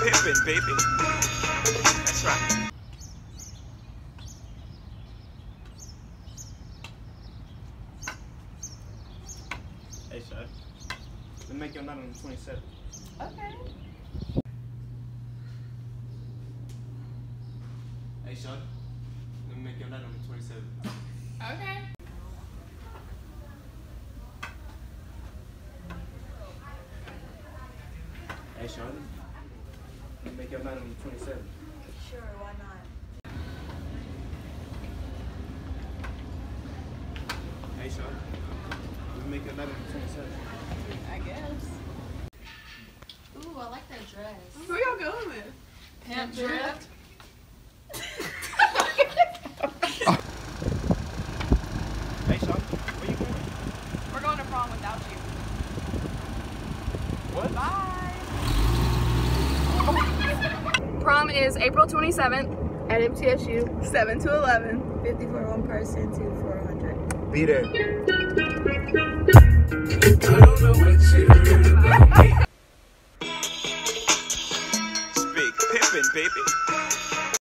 Pippin, baby. That's right. Hey, Shad. Let's make your night on the 27th. Okay. Hey, Shad. Let me make your night on the 27th. Okay. Hey, Shad. Let make your night on the 27th. Sure, why not? Hey, Shad. Let me make your night on the 27th. I guess. Ooh, I like that dress. Who y'all going with? Pimp drip. prom is April 27th at MTSU, 7 to 11. 50 for one person, 2 for 100. Be there. Big baby.